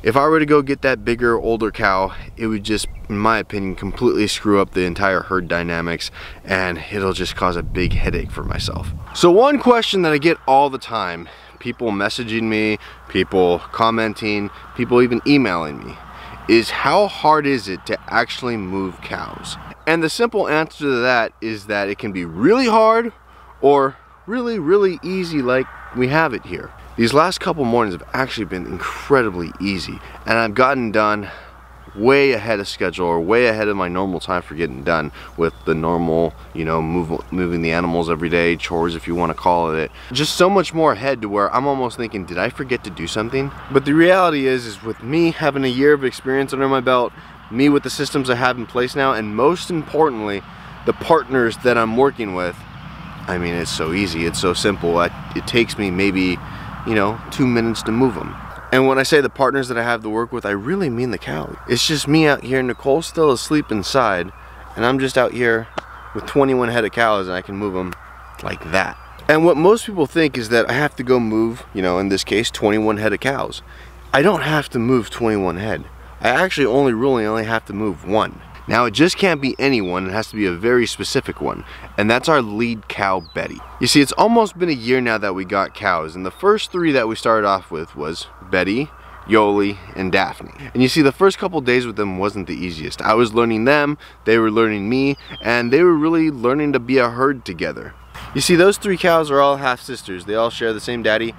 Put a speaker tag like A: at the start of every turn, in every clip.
A: If I were to go get that bigger, older cow, it would just, in my opinion, completely screw up the entire herd dynamics and it'll just cause a big headache for myself. So one question that I get all the time, people messaging me, people commenting, people even emailing me, is how hard is it to actually move cows? And the simple answer to that is that it can be really hard or really, really easy like we have it here. These last couple mornings have actually been incredibly easy and I've gotten done way ahead of schedule or way ahead of my normal time for getting done with the normal, you know, move, moving the animals every day, chores if you want to call it. Just so much more ahead to where I'm almost thinking, did I forget to do something? But the reality is, is with me having a year of experience under my belt, me with the systems I have in place now, and most importantly, the partners that I'm working with, I mean, it's so easy, it's so simple. It takes me maybe you know, two minutes to move them. And when I say the partners that I have to work with, I really mean the cow. It's just me out here, Nicole's still asleep inside, and I'm just out here with 21 head of cows and I can move them like that. And what most people think is that I have to go move, you know, in this case, 21 head of cows. I don't have to move 21 head. I actually only really only have to move one. Now it just can't be anyone, it has to be a very specific one, and that's our lead cow, Betty. You see, it's almost been a year now that we got cows, and the first three that we started off with was Betty, Yoli, and Daphne. And you see, the first couple days with them wasn't the easiest. I was learning them, they were learning me, and they were really learning to be a herd together. You see, those three cows are all half-sisters. They all share the same daddy.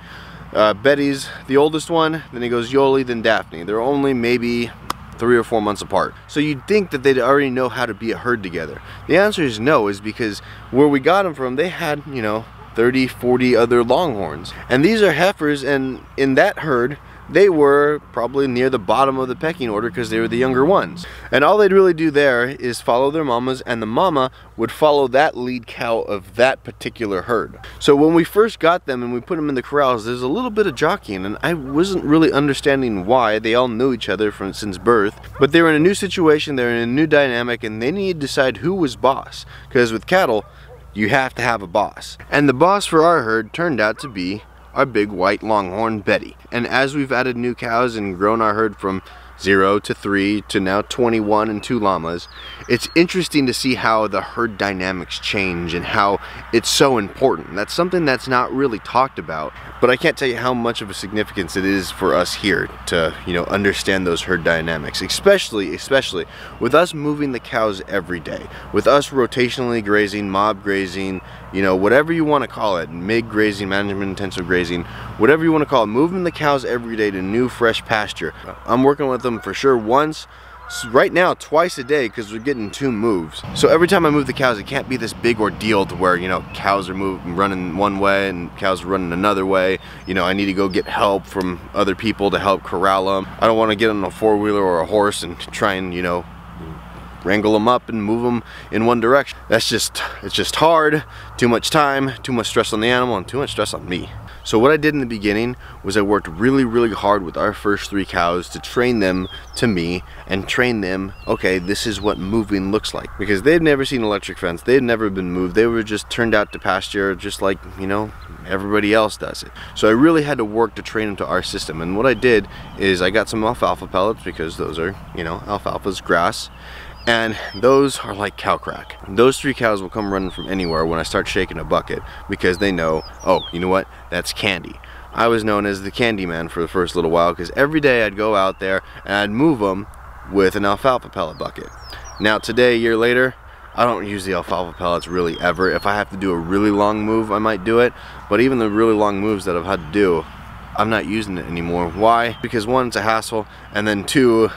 A: Uh, Betty's the oldest one, then it goes Yoli, then Daphne. They're only maybe three or four months apart. So you'd think that they'd already know how to be a herd together. The answer is no, is because where we got them from, they had, you know, 30, 40 other longhorns. And these are heifers, and in that herd, they were probably near the bottom of the pecking order because they were the younger ones. And all they'd really do there is follow their mamas and the mama would follow that lead cow of that particular herd. So when we first got them and we put them in the corrals, there's a little bit of jockeying and I wasn't really understanding why. They all knew each other from since birth, but they were in a new situation, they're in a new dynamic and they needed to decide who was boss. Because with cattle, you have to have a boss. And the boss for our herd turned out to be our big white longhorn Betty. And as we've added new cows and grown our herd from 0 to 3 to now 21 and 2 llamas, it's interesting to see how the herd dynamics change and how it's so important. That's something that's not really talked about, but I can't tell you how much of a significance it is for us here to, you know, understand those herd dynamics, especially, especially with us moving the cows every day, with us rotationally grazing, mob grazing, you know, whatever you want to call it, MIG grazing, management intensive grazing, whatever you want to call it, moving the cows every day to new fresh pasture. I'm working with for sure once, right now twice a day because we're getting two moves. So every time I move the cows, it can't be this big ordeal to where, you know, cows are moving, running one way and cows are running another way. You know, I need to go get help from other people to help corral them. I don't want to get on a four-wheeler or a horse and try and, you know, wrangle them up and move them in one direction. That's just, it's just hard, too much time, too much stress on the animal, and too much stress on me. So what I did in the beginning was I worked really, really hard with our first three cows to train them to me and train them, okay, this is what moving looks like. Because they'd never seen electric fence, they'd never been moved, they were just turned out to pasture just like, you know, everybody else does it. So I really had to work to train them to our system. And what I did is I got some alfalfa pellets because those are, you know, alfalfa's grass and those are like cow crack. Those three cows will come running from anywhere when I start shaking a bucket because they know, oh, you know what, that's candy. I was known as the candy man for the first little while because every day I'd go out there and I'd move them with an alfalfa pellet bucket. Now today, a year later, I don't use the alfalfa pellets really ever. If I have to do a really long move, I might do it. But even the really long moves that I've had to do, I'm not using it anymore. Why? Because one, it's a hassle, and then two,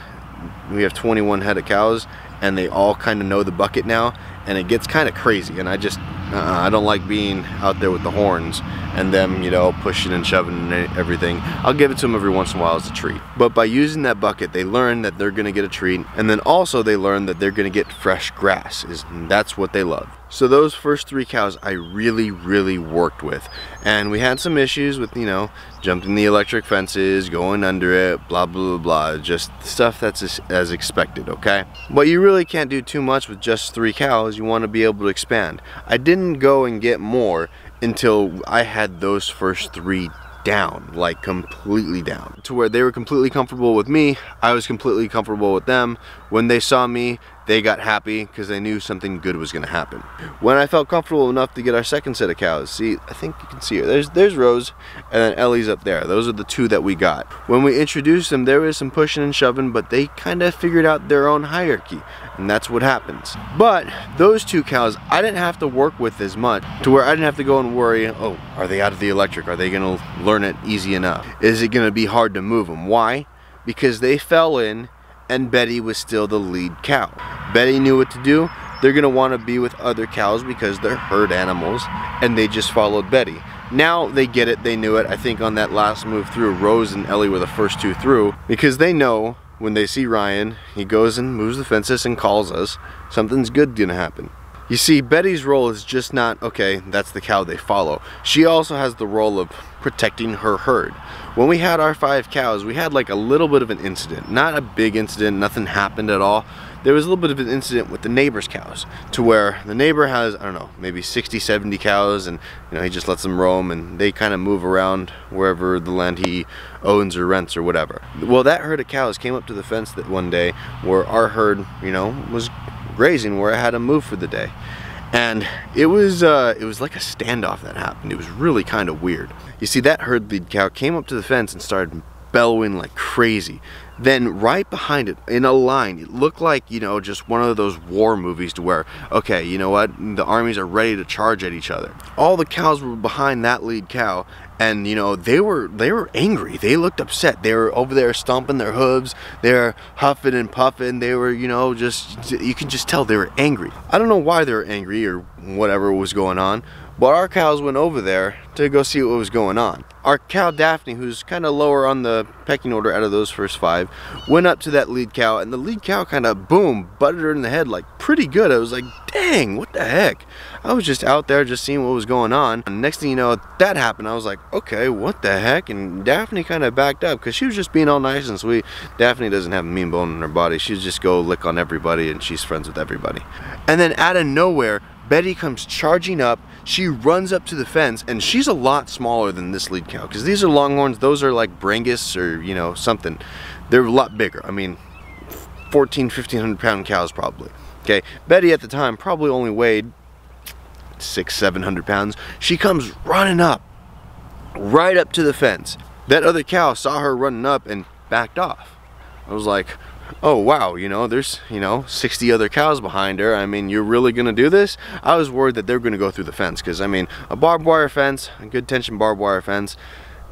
A: we have 21 head of cows and they all kind of know the bucket now and it gets kind of crazy and I just uh, I don't like being out there with the horns and them you know pushing and shoving and everything I'll give it to them every once in a while as a treat but by using that bucket they learn that they're gonna get a treat and then also they learn that they're gonna get fresh grass is that's what they love so those first three cows I really, really worked with. And we had some issues with, you know, jumping the electric fences, going under it, blah, blah, blah, blah. Just stuff that's as, as expected, okay? But you really can't do too much with just three cows. You want to be able to expand. I didn't go and get more until I had those first three down, like completely down. To where they were completely comfortable with me, I was completely comfortable with them. When they saw me, they got happy because they knew something good was going to happen. When I felt comfortable enough to get our second set of cows, see, I think you can see her. There's, there's Rose, and then Ellie's up there. Those are the two that we got. When we introduced them, there was some pushing and shoving, but they kind of figured out their own hierarchy, and that's what happens. But those two cows, I didn't have to work with as much to where I didn't have to go and worry, oh, are they out of the electric? Are they going to learn it easy enough? Is it going to be hard to move them? Why? Because they fell in and Betty was still the lead cow. Betty knew what to do. They're gonna wanna be with other cows because they're herd animals and they just followed Betty. Now they get it, they knew it. I think on that last move through, Rose and Ellie were the first two through because they know when they see Ryan, he goes and moves the fences and calls us, something's good gonna happen. You see, Betty's role is just not, okay, that's the cow they follow. She also has the role of protecting her herd. When we had our five cows, we had like a little bit of an incident. Not a big incident, nothing happened at all. There was a little bit of an incident with the neighbor's cows to where the neighbor has, I don't know, maybe 60, 70 cows and you know, he just lets them roam and they kind of move around wherever the land he owns or rents or whatever. Well, that herd of cows came up to the fence that one day where our herd, you know, was grazing where I had to move for the day. And it was uh, it was like a standoff that happened. It was really kind of weird. You see, that herd lead cow came up to the fence and started bellowing like crazy. Then right behind it, in a line, it looked like, you know, just one of those war movies to where, okay, you know what, the armies are ready to charge at each other. All the cows were behind that lead cow, and you know they were they were angry. They looked upset. They were over there stomping their hooves. They're huffing and puffing. They were you know just you can just tell they were angry. I don't know why they were angry or whatever was going on but our cows went over there to go see what was going on. Our cow Daphne, who's kind of lower on the pecking order out of those first five, went up to that lead cow and the lead cow kind of boom, butted her in the head like pretty good. I was like, dang, what the heck? I was just out there just seeing what was going on. And next thing you know, that happened. I was like, okay, what the heck? And Daphne kind of backed up because she was just being all nice and sweet. Daphne doesn't have a mean bone in her body. She just go lick on everybody and she's friends with everybody. And then out of nowhere, Betty comes charging up. She runs up to the fence, and she's a lot smaller than this lead cow because these are longhorns. Those are like Brangus or you know something. They're a lot bigger. I mean, 14, 1500 pound cows probably. Okay, Betty at the time probably only weighed six, 700 pounds. She comes running up, right up to the fence. That other cow saw her running up and backed off. I was like, oh wow, you know, there's, you know, 60 other cows behind her. I mean, you're really gonna do this? I was worried that they're gonna go through the fence because I mean, a barbed wire fence, a good tension barbed wire fence,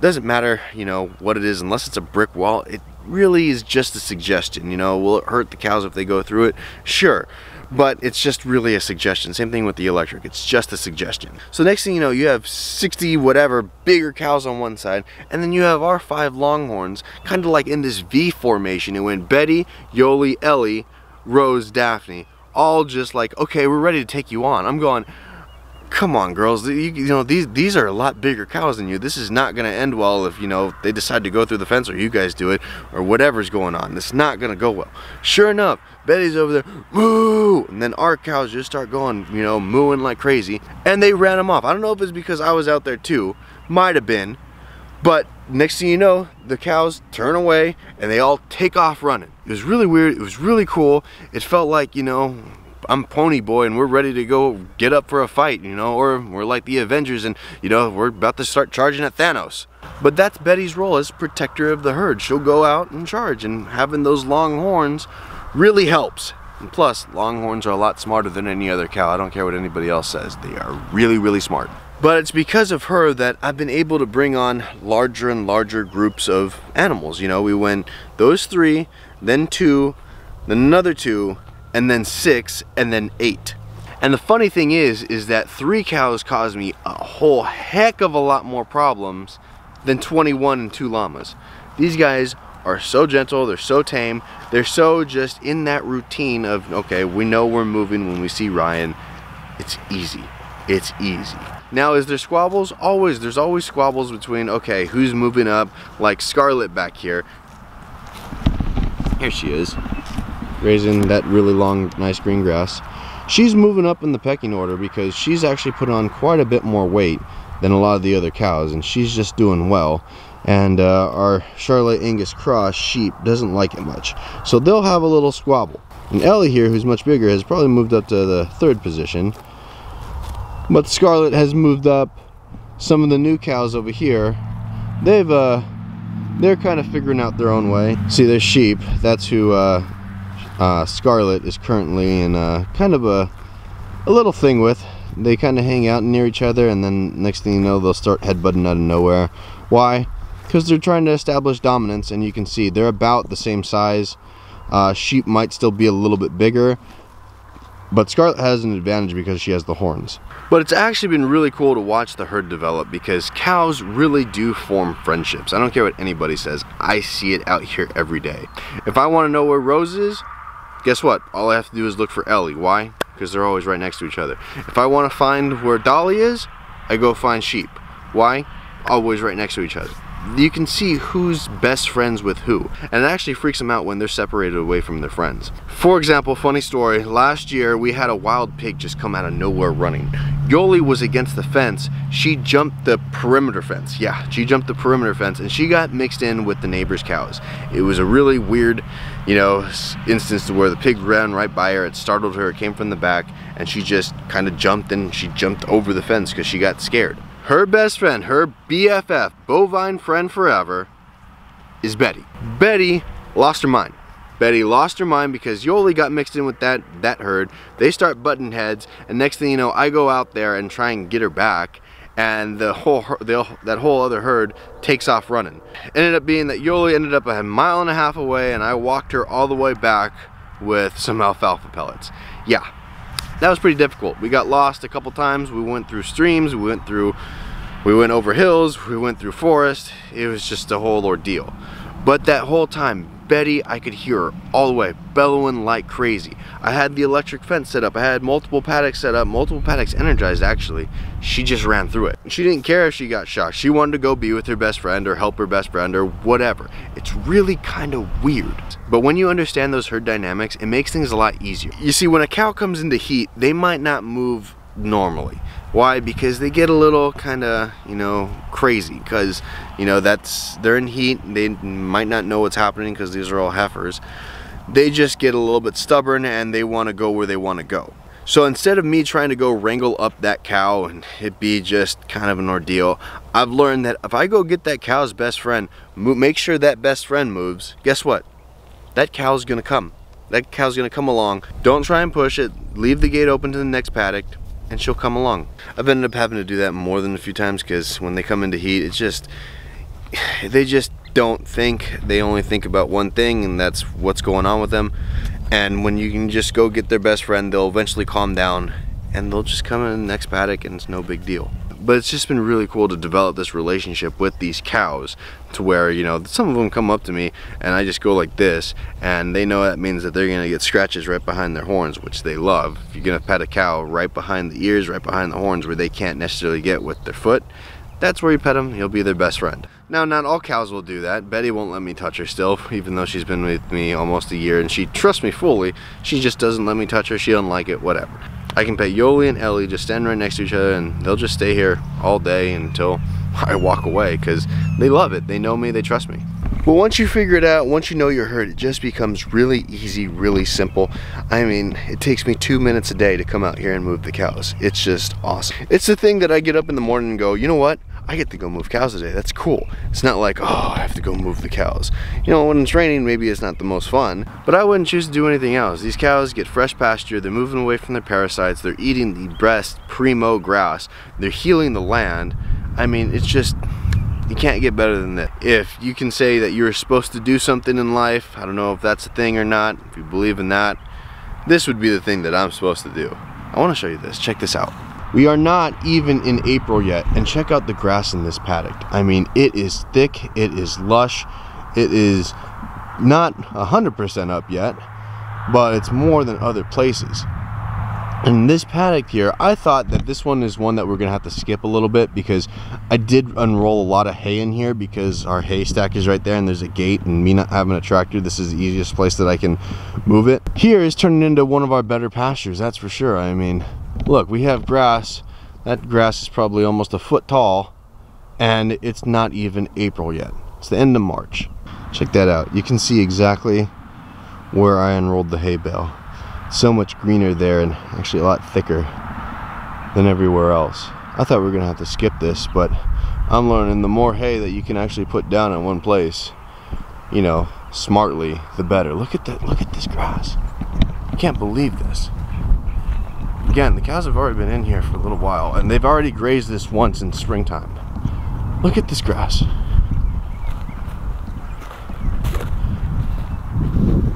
A: doesn't matter, you know, what it is, unless it's a brick wall, it really is just a suggestion, you know, will it hurt the cows if they go through it? Sure but it's just really a suggestion. Same thing with the electric, it's just a suggestion. So next thing you know, you have 60 whatever bigger cows on one side, and then you have our five longhorns, kind of like in this V formation. It went Betty, Yoli, Ellie, Rose, Daphne, all just like, okay, we're ready to take you on. I'm going, come on girls. You, you, know these these are a lot bigger cows than you. This is not going to end well if you know they decide to go through the fence or you guys do it or whatever's going on. It's not going to go well. Sure enough betty's over there moo! And then our cows just start going you know mooing like crazy and they ran them off. I don't know if it's because i was out there too. Might have been. But next thing you know the cows turn away and they all take off running. It was really weird. It was really cool. It felt like you know I'm Pony Boy and we're ready to go get up for a fight, you know, or we're like the Avengers and, you know, we're about to start charging at Thanos. But that's Betty's role as protector of the herd. She'll go out and charge and having those long horns really helps. And plus, longhorns are a lot smarter than any other cow. I don't care what anybody else says. They are really, really smart. But it's because of her that I've been able to bring on larger and larger groups of animals. You know, we went those three, then two, then another two, and then six, and then eight. And the funny thing is, is that three cows caused me a whole heck of a lot more problems than 21 and two llamas. These guys are so gentle, they're so tame, they're so just in that routine of, okay, we know we're moving when we see Ryan. It's easy, it's easy. Now, is there squabbles? Always, there's always squabbles between, okay, who's moving up, like Scarlet back here. Here she is raising that really long, nice green grass. She's moving up in the pecking order because she's actually put on quite a bit more weight than a lot of the other cows and she's just doing well. And uh, our Charolais Angus cross sheep doesn't like it much. So they'll have a little squabble. And Ellie here who's much bigger has probably moved up to the third position. But Scarlet has moved up. Some of the new cows over here they've uh they're kind of figuring out their own way. See there's sheep. That's who uh, uh, Scarlet is currently in uh, kind of a a little thing with they kind of hang out near each other and then next thing you know they'll start headbutting out of nowhere why because they're trying to establish dominance and you can see they're about the same size uh, sheep might still be a little bit bigger but Scarlet has an advantage because she has the horns. But it's actually been really cool to watch the herd develop because cows really do form friendships. I don't care what anybody says. I see it out here every day. If I want to know where Rose is, guess what? All I have to do is look for Ellie. Why? Because they're always right next to each other. If I want to find where Dolly is, I go find sheep. Why? Always right next to each other you can see who's best friends with who and it actually freaks them out when they're separated away from their friends for example funny story last year we had a wild pig just come out of nowhere running Yoli was against the fence she jumped the perimeter fence yeah she jumped the perimeter fence and she got mixed in with the neighbor's cows it was a really weird you know instance to where the pig ran right by her it startled her it came from the back and she just kind of jumped and she jumped over the fence because she got scared her best friend, her BFF, bovine friend forever, is Betty. Betty lost her mind. Betty lost her mind because Yoli got mixed in with that, that herd. They start butting heads, and next thing you know, I go out there and try and get her back, and the whole the, that whole other herd takes off running. Ended up being that Yoli ended up a mile and a half away, and I walked her all the way back with some alfalfa pellets. Yeah, that was pretty difficult. We got lost a couple times. We went through streams, we went through, we went over hills, we went through forest. It was just a whole ordeal. But that whole time, Betty, I could hear her all the way, bellowing like crazy. I had the electric fence set up. I had multiple paddocks set up, multiple paddocks energized actually. She just ran through it. She didn't care if she got shocked. She wanted to go be with her best friend or help her best friend or whatever. It's really kind of weird. But when you understand those herd dynamics, it makes things a lot easier. You see, when a cow comes into heat, they might not move normally. Why? Because they get a little kind of, you know, crazy because, you know, that's, they're in heat. They might not know what's happening because these are all heifers. They just get a little bit stubborn and they want to go where they want to go. So instead of me trying to go wrangle up that cow and it be just kind of an ordeal, I've learned that if I go get that cow's best friend, make sure that best friend moves, guess what? That cow's gonna come. That cow's gonna come along. Don't try and push it. Leave the gate open to the next paddock and she'll come along. I've ended up having to do that more than a few times because when they come into heat, it's just, they just don't think. They only think about one thing and that's what's going on with them. And when you can just go get their best friend, they'll eventually calm down and they'll just come in the next paddock and it's no big deal but it's just been really cool to develop this relationship with these cows to where you know some of them come up to me and I just go like this and they know that means that they're gonna get scratches right behind their horns which they love. If you're gonna pet a cow right behind the ears right behind the horns where they can't necessarily get with their foot that's where you pet him he'll be their best friend. Now not all cows will do that. Betty won't let me touch her still even though she's been with me almost a year and she trusts me fully. She just doesn't let me touch her. She doesn't like it whatever I can pet Yoli and Ellie just stand right next to each other and they'll just stay here all day until I walk away because they love it. They know me, they trust me. But once you figure it out, once you know your herd, it just becomes really easy, really simple. I mean, it takes me two minutes a day to come out here and move the cows. It's just awesome. It's the thing that I get up in the morning and go, you know what? I get to go move cows today. That's cool. It's not like, oh, I have to go move the cows. You know, when it's raining, maybe it's not the most fun, but I wouldn't choose to do anything else. These cows get fresh pasture. They're moving away from their parasites. They're eating the best primo grass. They're healing the land. I mean, it's just, you can't get better than that. If you can say that you're supposed to do something in life, I don't know if that's a thing or not, if you believe in that, this would be the thing that I'm supposed to do. I want to show you this. Check this out. We are not even in April yet, and check out the grass in this paddock. I mean, it is thick, it is lush, it is not 100% up yet, but it's more than other places. And this paddock here, I thought that this one is one that we're gonna have to skip a little bit because I did unroll a lot of hay in here because our hay stack is right there and there's a gate and me not having a tractor, this is the easiest place that I can move it. Here is turning into one of our better pastures, that's for sure. I mean, look, we have grass That grass is probably almost a foot tall and it's not even April yet. It's the end of March. Check that out. You can see exactly where I unrolled the hay bale. So much greener there and actually a lot thicker than everywhere else. I thought we were gonna have to skip this, but I'm learning the more hay that you can actually put down in one place, you know, smartly, the better. Look at that, look at this grass. I can't believe this. Again, the cows have already been in here for a little while and they've already grazed this once in springtime. Look at this grass.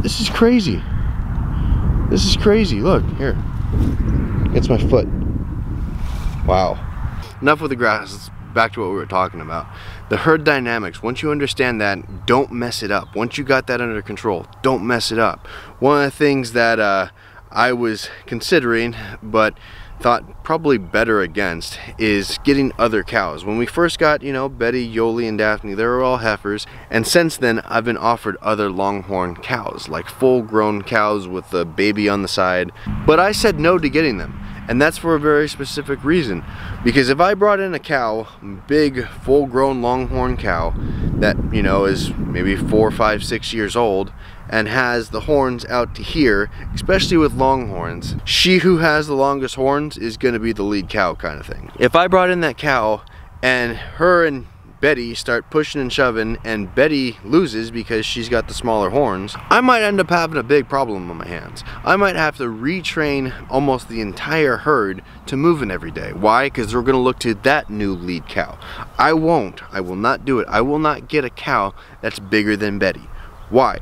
A: This is crazy. This is crazy. Look, here. It's my foot. Wow. Enough with the grass. back to what we were talking about. The herd dynamics, once you understand that, don't mess it up. Once you got that under control, don't mess it up. One of the things that uh, I was considering, but thought probably better against is getting other cows. When we first got, you know, Betty, Yoli, and Daphne, they were all heifers. And since then, I've been offered other longhorn cows, like full grown cows with a baby on the side. But I said no to getting them. And that's for a very specific reason. Because if I brought in a cow, big, full-grown longhorn cow, that, you know, is maybe four, five, six years old, and has the horns out to here, especially with longhorns, she who has the longest horns is going to be the lead cow kind of thing. If I brought in that cow, and her and Betty start pushing and shoving and Betty loses because she's got the smaller horns, I might end up having a big problem on my hands. I might have to retrain almost the entire herd to moving every day. Why? Because we're going to look to that new lead cow. I won't. I will not do it. I will not get a cow that's bigger than Betty. Why?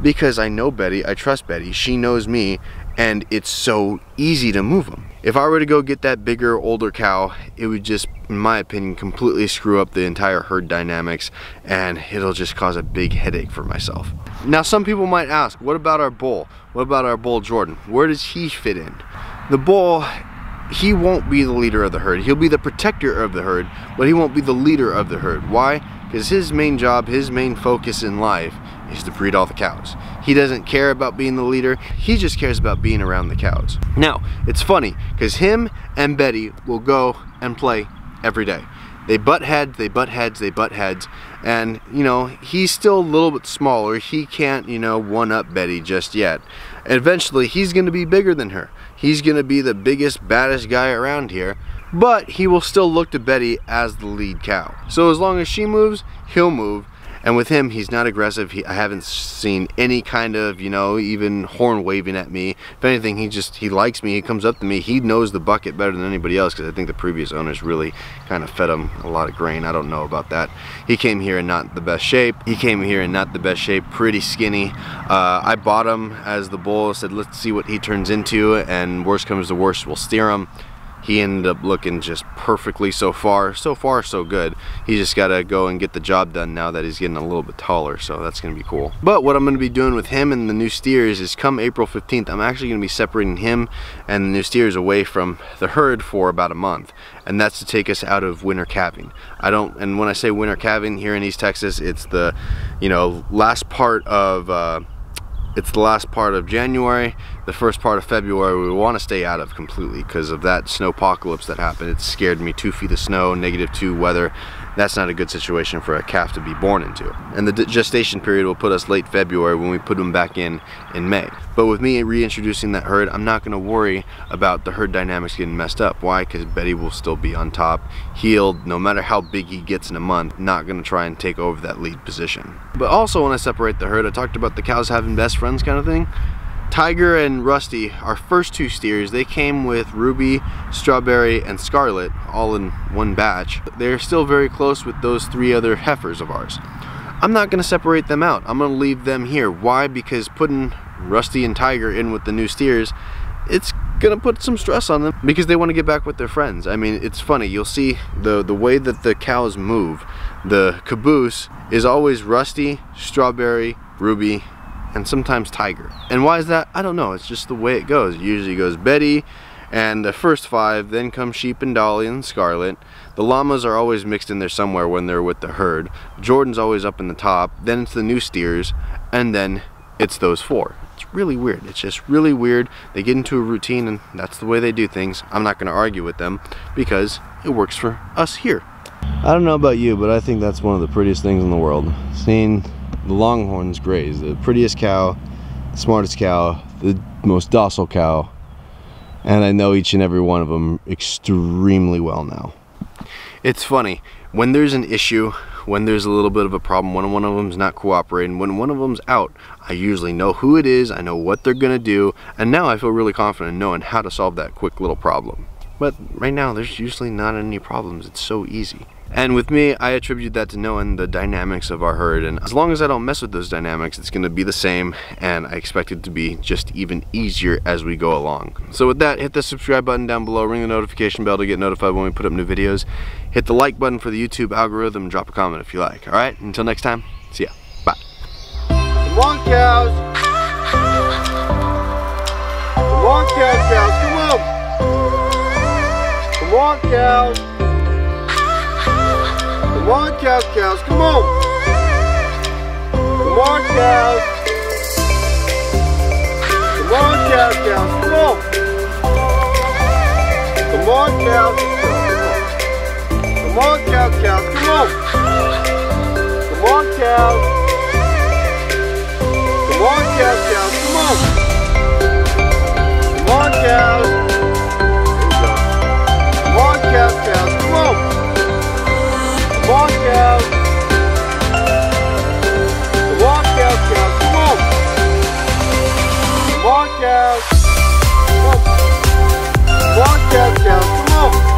A: Because I know Betty, I trust Betty, she knows me, and it's so easy to move them. If I were to go get that bigger, older cow, it would just, in my opinion, completely screw up the entire herd dynamics and it'll just cause a big headache for myself. Now some people might ask, what about our bull? What about our bull Jordan? Where does he fit in? The bull, he won't be the leader of the herd. He'll be the protector of the herd, but he won't be the leader of the herd. Why? Because his main job, his main focus in life is to breed all the cows. He doesn't care about being the leader, he just cares about being around the cows. Now, it's funny, because him and Betty will go and play every day. They butt heads, they butt heads, they butt heads, and, you know, he's still a little bit smaller. He can't, you know, one-up Betty just yet. Eventually, he's going to be bigger than her. He's going to be the biggest, baddest guy around here, but he will still look to Betty as the lead cow. So as long as she moves, he'll move, and with him, he's not aggressive. He, I haven't seen any kind of, you know, even horn waving at me. If anything, he just, he likes me. He comes up to me. He knows the bucket better than anybody else because I think the previous owners really kind of fed him a lot of grain. I don't know about that. He came here in not the best shape. He came here in not the best shape, pretty skinny. Uh, I bought him as the bull, said, let's see what he turns into, and worst comes to worst, we'll steer him he ended up looking just perfectly so far. So far, so good. He just got to go and get the job done now that he's getting a little bit taller, so that's going to be cool. But what I'm going to be doing with him and the new steers is come April 15th, I'm actually going to be separating him and the new steers away from the herd for about a month. And that's to take us out of winter calving. I don't, and when I say winter calving here in East Texas, it's the, you know, last part of, uh, it's the last part of January, the first part of February we want to stay out of completely because of that snow apocalypse that happened. It scared me, two feet of snow, negative two weather. That's not a good situation for a calf to be born into. And the gestation period will put us late February when we put them back in in May. But with me reintroducing that herd, I'm not gonna worry about the herd dynamics getting messed up. Why? Because Betty will still be on top, healed, no matter how big he gets in a month, not gonna try and take over that lead position. But also when I separate the herd, I talked about the cows having best friends kind of thing. Tiger and Rusty, our first two steers, they came with Ruby, Strawberry, and Scarlet, all in one batch. They're still very close with those three other heifers of ours. I'm not going to separate them out. I'm going to leave them here. Why? Because putting Rusty and Tiger in with the new steers, it's gonna put some stress on them because they want to get back with their friends. I mean, it's funny. You'll see the the way that the cows move. The caboose is always Rusty, Strawberry, Ruby, and sometimes Tiger. And why is that? I don't know. It's just the way it goes. It usually goes Betty and the first five, then come Sheep and Dolly and Scarlet. The llamas are always mixed in there somewhere when they're with the herd. Jordan's always up in the top, then it's the new steers, and then it's those four. It's really weird. It's just really weird. They get into a routine and that's the way they do things. I'm not going to argue with them because it works for us here. I don't know about you, but I think that's one of the prettiest things in the world. Seeing the longhorns graze, the prettiest cow, the smartest cow, the most docile cow, and I know each and every one of them extremely well now. It's funny, when there's an issue, when there's a little bit of a problem, when one of them's not cooperating, when one of them's out, I usually know who it is, I know what they're gonna do, and now I feel really confident in knowing how to solve that quick little problem. But right now, there's usually not any problems, it's so easy. And with me, I attribute that to knowing the dynamics of our herd. And as long as I don't mess with those dynamics, it's gonna be the same. And I expect it to be just even easier as we go along. So with that, hit the subscribe button down below, ring the notification bell to get notified when we put up new videos. Hit the like button for the YouTube algorithm, drop a comment if you like. All right, until next time, see ya. Bye. Come on, cows. Come on, cows, cows, come on. Come on, cows. Come on, cows, cows, come on. Come on, cows. Come on, cows, cows, come on. Come on, cows. Come on, cows, cows, come on. Come on, cows. Come on, cows, cows, come on. Come on, cows. Come out. cows, cows. Come on. Come on, cows, cows. Come on.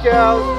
A: Come